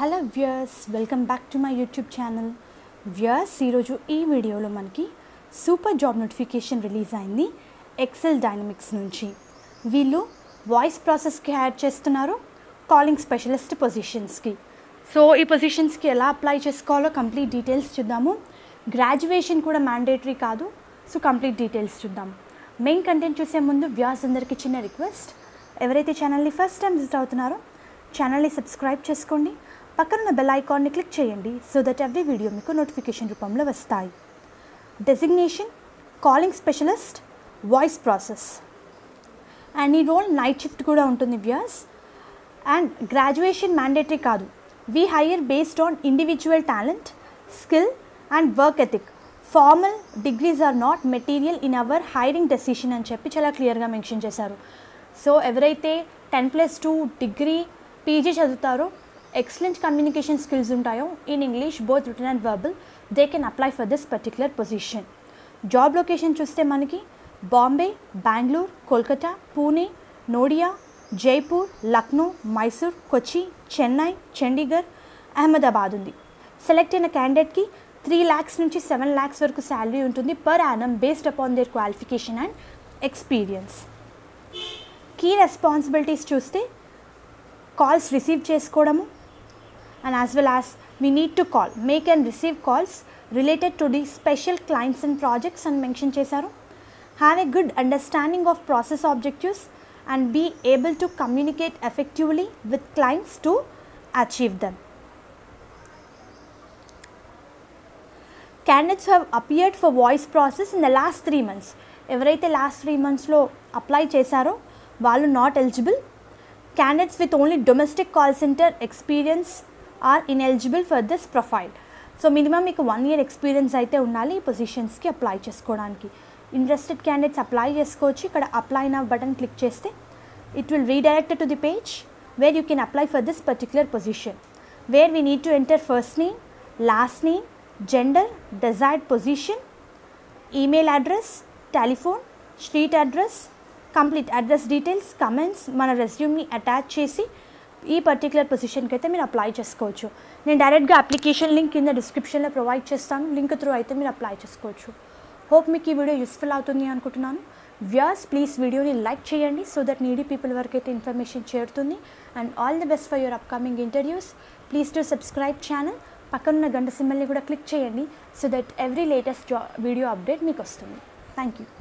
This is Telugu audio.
Hello viewers welcome back to my YouTube channel. Viewers ఈరోజు ఈ వీడియోలో మనకి సూపర్ జాబ్ నోటిఫికేషన్ రిలీజ్ అయింది ఎక్సెల్ డైనమిక్స్ నుంచి. వీళ్ళు వాయిస్ ప్రాసెస్కి యాడ్ చేస్తున్నారు కాలింగ్ స్పెషలిస్ట్ పొజిషన్స్కి. సో ఈ పొజిషన్స్కి ఎలా అప్లై చేసుకోవాలో కంప్లీట్ డీటెయిల్స్ చూద్దాము. గ్రాడ్యుయేషన్ కూడా మ్యాండేటరీ కాదు సో కంప్లీట్ డీటెయిల్స్ చూద్దాం. మెయిన్ కంటెంట్ చూసే ముందు వ్యూస్ అందరికీ చిన్న రిక్వెస్ట్. ఎవరైతే ఛానల్ని ఫస్ట్ టైం విజిట్ అవుతున్నారో ఛానల్ని సబ్స్క్రైబ్ చేసుకోండి. పక్కనున్న బెల్ ఐకాన్ని క్లిక్ చేయండి సో దట్ ఎవ్రీ వీడియో మీకు నోటిఫికేషన్ రూపంలో వస్తాయి. Designation calling specialist voice process and ఈ రోల్ నైట్ షిఫ్ట్ కూడా ఉంటుంది వ్యూయర్స్ అండ్ గ్రాడ్యుయేషన్ మ్యాండేటరీ కాదు. We hire based on individual talent skill and work ethic formal degrees are not material in our hiring decision అని చెప్పి చాలా క్లియర్గా మెన్షన్ చేశారు. సో ఎవరైతే ten plus two degree PG చదువుతారో excellent communication skills ఉంటాయో? In English both written and verbal they can apply for this particular position job location చూస్తే మనకి బాంబే బెంగళూరు కోల్కతా పూణే నోడియా జైపూర్ లక్నో మైసూర్ కొచ్చి చెన్నై చండీగఢ్ అహ్మదాబాద్ ఉంది. సెలెక్ట్ అయిన క్యాండిడేట్కి త్రీ ల్యాక్స్ నుంచి సెవెన్ ల్యాక్స్ వరకు శాలరీ ఉంటుంది per annum based upon their qualification and experience key responsibilities చూస్తే కాల్స్ రిసీవ్ చేసుకోవడము and as well as we need to call make and receive calls related to the special clients and projects అని మెన్షన్ చేశారు. Have a good understanding of process objectives and be able to communicate effectively with clients to achieve them candidates have appeared for voice process in the last three months ఎవరైతే లాస్ట్ త్రీ మంత్స్లో అప్లై చేశారో వాళ్ళు not eligible candidates with only domestic call centre experience are ineligible for this profile so minimum మీకు వన్ ఇయర్ ఎక్స్పీరియన్స్ అయితే ఉండాలి ఈ పొజిషన్స్కి అప్లై చేసుకోవడానికి. ఇంట్రెస్టెడ్ క్యాండిడేట్స్ అప్లై చేసుకోవచ్చు. ఇక్కడ అప్లై నా బటన్ క్లిక్ చేస్తే it will redirect to the page where you can apply for this particular position where we need to enter first name last name gender desired position email address telephone street address complete address details comments మన రెజ్యూమ్ని అటాచ్ చేసి ఈ పర్టికులర్ పొజిషన్కి అయితే మీరు అప్లై చేసుకోవచ్చు. నేను డైరెక్ట్గా అప్లికేషన్ లింక్ కింద డిస్క్రిప్షన్లో ప్రొవైడ్ చేస్తాను. లింక్ త్రూ అయితే మీరు అప్లై చేసుకోవచ్చు. హోప్ మీకు ఈ వీడియో యూస్ఫుల్ అవుతుంది అనుకుంటున్నాను. వ్యూస్ ప్లీజ్ వీడియోని లైక్ చేయండి సో దట్ నీడీ పీపుల్ వరకు అయితే ఇన్ఫర్మేషన్ చేరుతుంది. And all the best for your upcoming interviews please to subscribe channel పక్కనున్న గంట సింబల్ని కూడా క్లిక్ చేయండి so that every latest job video update మీకు వస్తుంది. Thank you